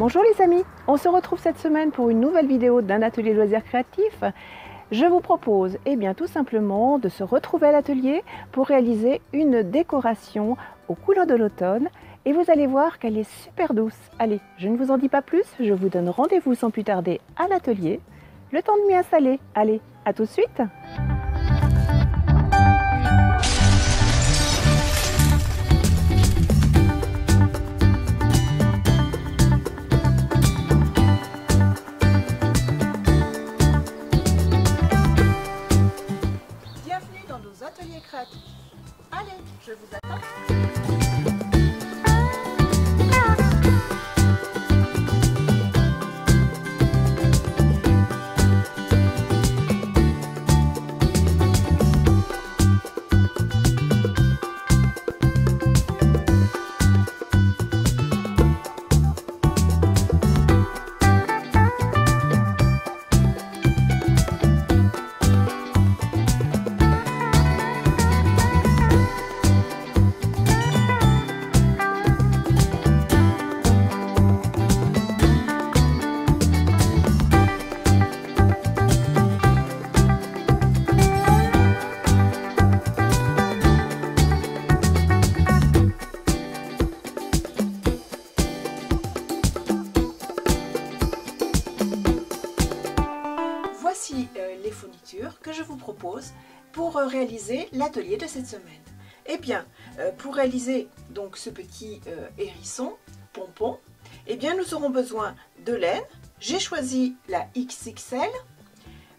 Bonjour les amis, on se retrouve cette semaine pour une nouvelle vidéo d'un atelier loisirs créatifs. Je vous propose eh bien, tout simplement de se retrouver à l'atelier pour réaliser une décoration aux couleurs de l'automne et vous allez voir qu'elle est super douce. Allez, je ne vous en dis pas plus, je vous donne rendez-vous sans plus tarder à l'atelier. Le temps de m'y installer. Allez, à tout de suite Voici euh, les fournitures que je vous propose pour euh, réaliser l'atelier de cette semaine. Eh bien, euh, pour réaliser donc ce petit hérisson pompon, eh bien nous aurons besoin de laine. J'ai choisi la XXL.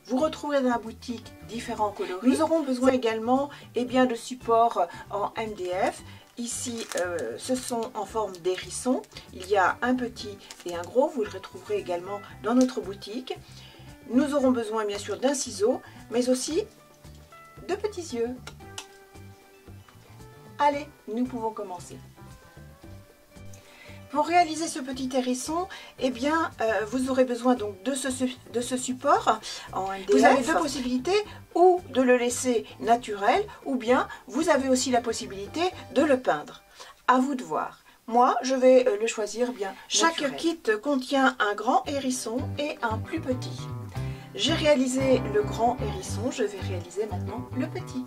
Vous retrouverez dans la boutique différents coloris. Nous aurons besoin également eh bien, de supports en MDF. Ici, euh, ce sont en forme d'hérisson. Il y a un petit et un gros. Vous le retrouverez également dans notre boutique. Nous aurons besoin bien sûr d'un ciseau, mais aussi de petits yeux. Allez, nous pouvons commencer. Pour réaliser ce petit hérisson, eh bien, euh, vous aurez besoin donc de ce, de ce support en. Vous avez deux possibilités, ou de le laisser naturel, ou bien vous avez aussi la possibilité de le peindre. À vous de voir. Moi, je vais euh, le choisir bien. Chaque naturel. kit contient un grand hérisson et un plus petit. J'ai réalisé le grand hérisson, je vais réaliser maintenant le petit.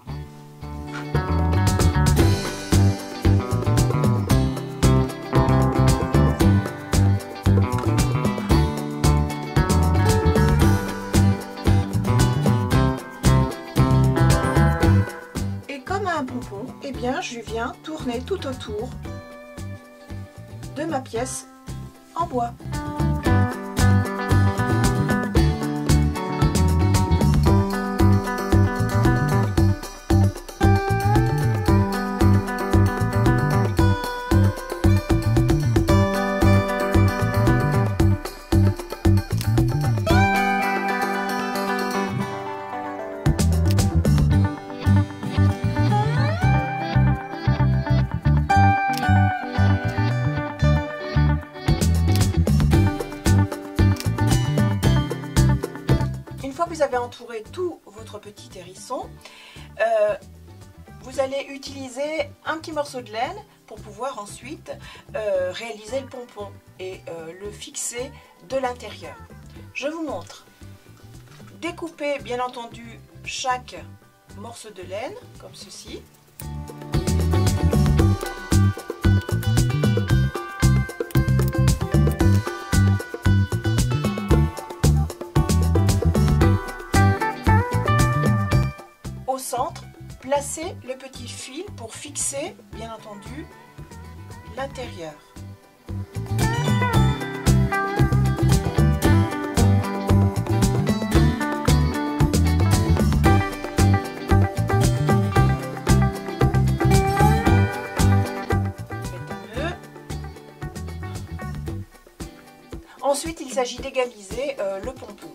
Et comme un pompon, eh bien, je viens tourner tout autour de ma pièce en bois. Vous avez entouré tout votre petit hérisson, euh, vous allez utiliser un petit morceau de laine pour pouvoir ensuite euh, réaliser le pompon et euh, le fixer de l'intérieur. Je vous montre. Découpez bien entendu chaque morceau de laine comme ceci. Placez le petit fil pour fixer, bien entendu, l'intérieur. Ensuite, il s'agit d'égaliser euh, le pompon.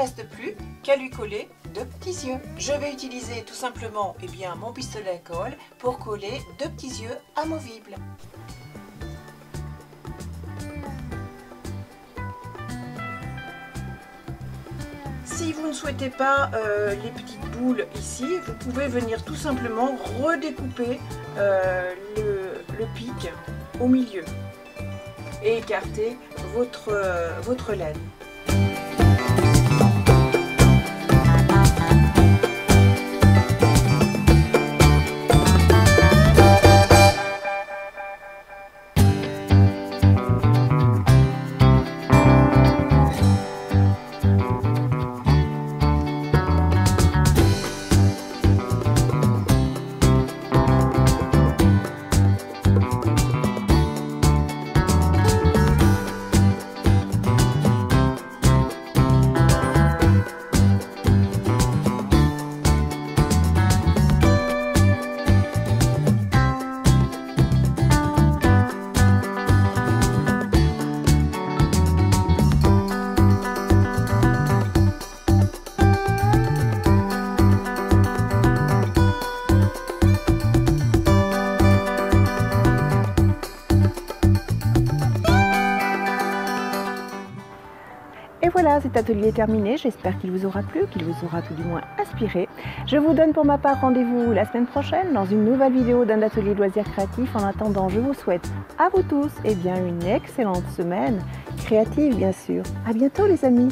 Reste plus qu'à lui coller deux petits yeux. Je vais utiliser tout simplement eh bien, mon pistolet à colle pour coller deux petits yeux amovibles. Si vous ne souhaitez pas euh, les petites boules ici, vous pouvez venir tout simplement redécouper euh, le, pic au milieu et écarter votre, euh, votre laine. Voilà, cet atelier est terminé. J'espère qu'il vous aura plu, qu'il vous aura tout du moins inspiré. Je vous donne pour ma part rendez-vous la semaine prochaine dans une nouvelle vidéo d'un atelier loisirs créatifs. En attendant, je vous souhaite à vous tous eh bien, une excellente semaine créative, bien sûr. À bientôt, les amis.